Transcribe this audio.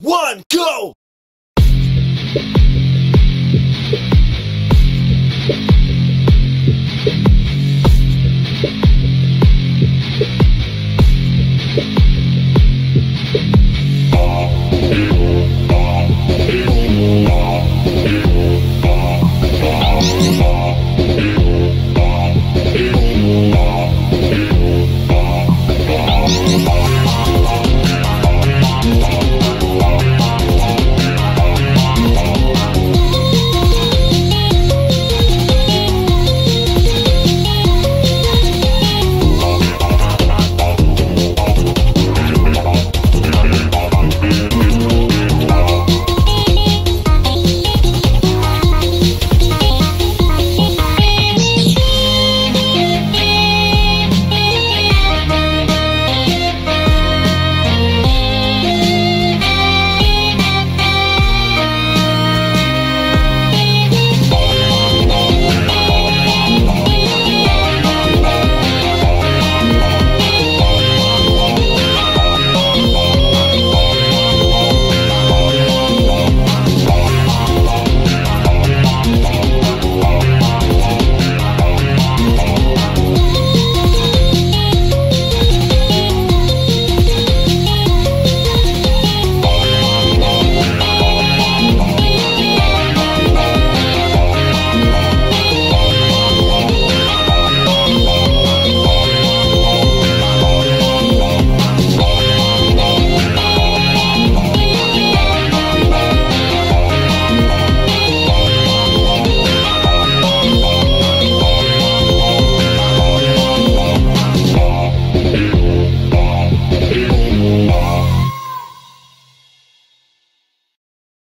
one, go!